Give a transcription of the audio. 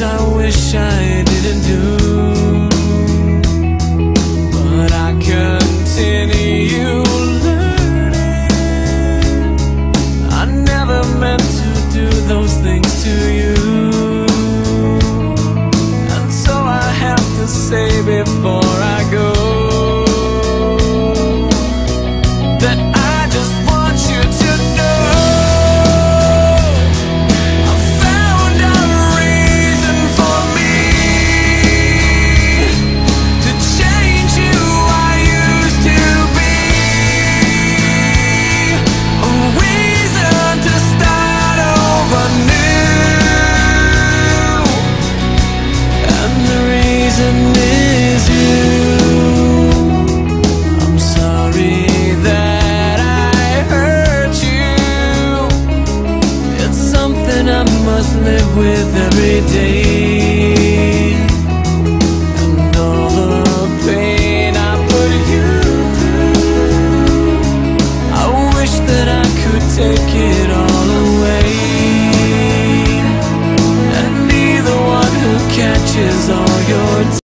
I wish I didn't do. But I continue learning. I never meant to do those things to you. must live with every day. And all the pain I put you I wish that I could take it all away. And be the one who catches all your